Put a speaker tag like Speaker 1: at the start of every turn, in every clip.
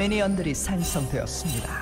Speaker 1: 미니언들이 생성되었습니다.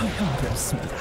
Speaker 1: 처형되었습니다.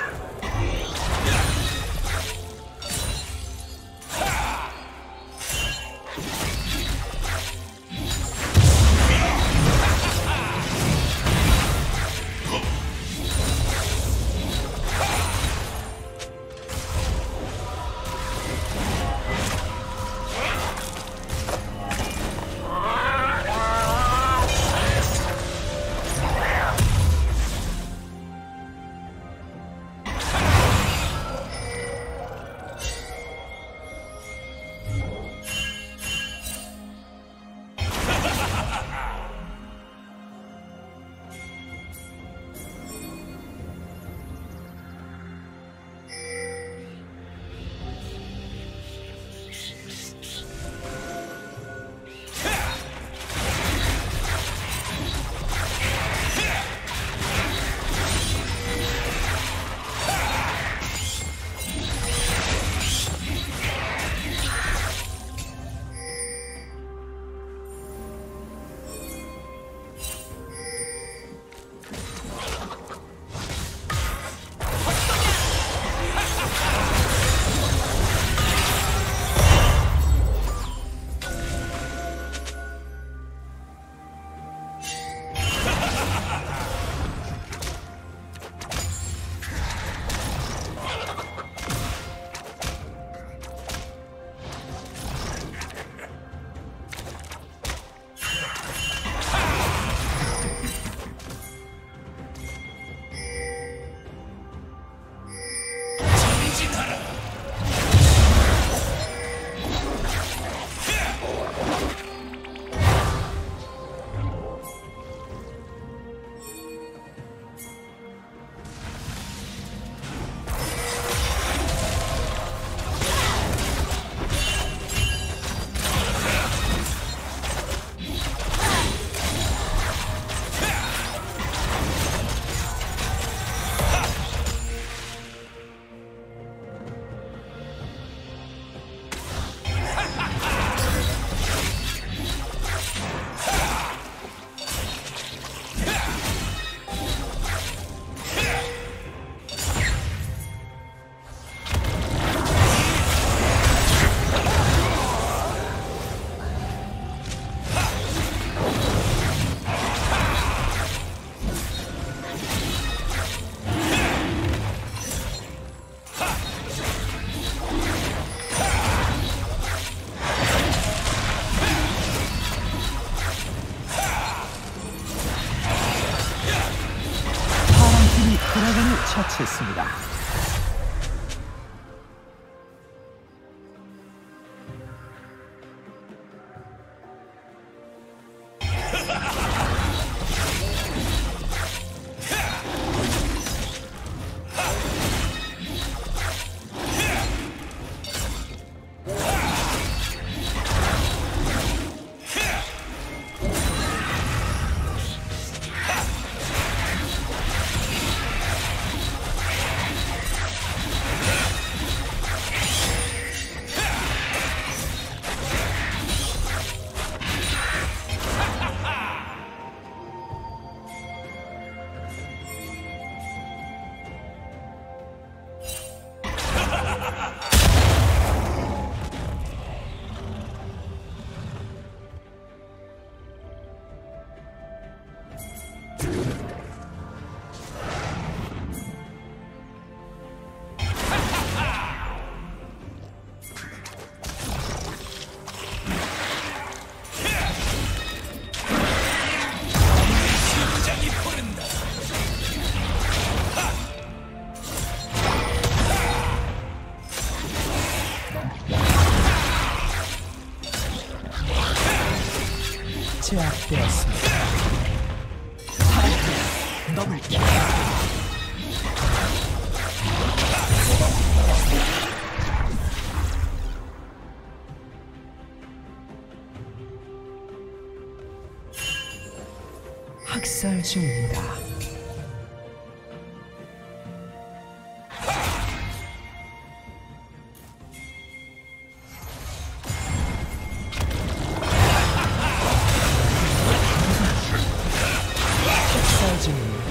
Speaker 1: Platinum.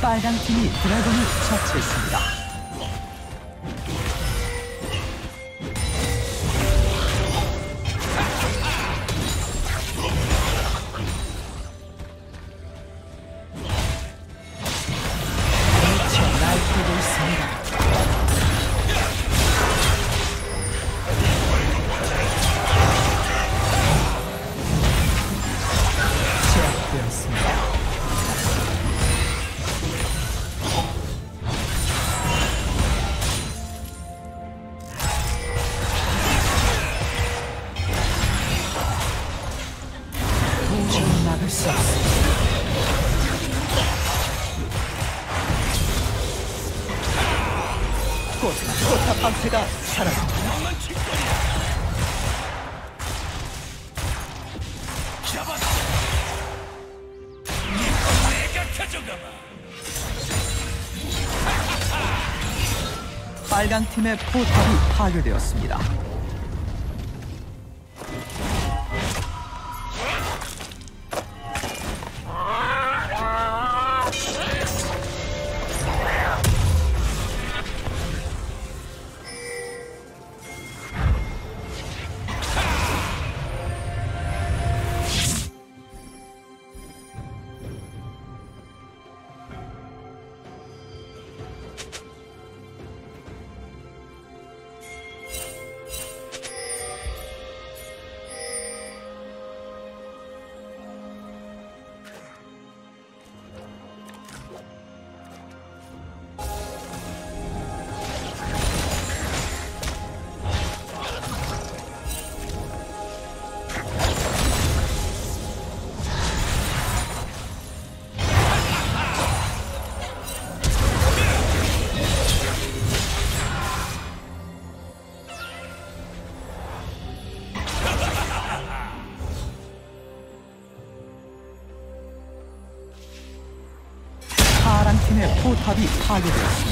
Speaker 1: 빨강 팀이 드래곤을 처치했습니다. 곧 포탑 방패가
Speaker 2: 가져가마.
Speaker 1: 빨강 팀의 포탑이 파괴되었습니다. 팀의 포탑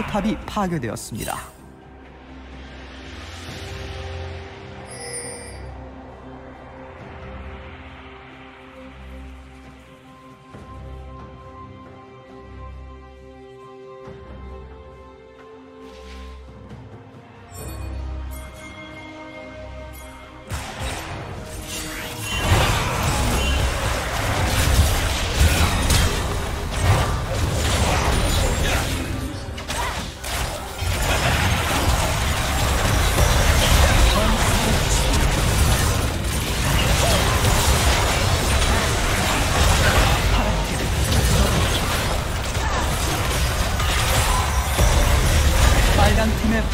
Speaker 1: 포탑이 파괴되었습니다.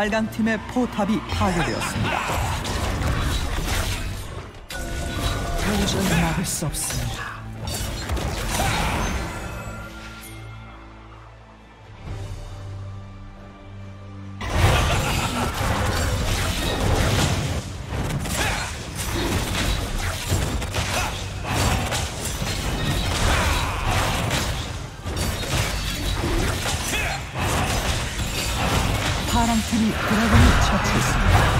Speaker 1: 빨강 팀의 포탑이 파괴되었습니다. 도저히 막을 수 없습니다. 파랑 팀이 드래곤을 처치했습니다.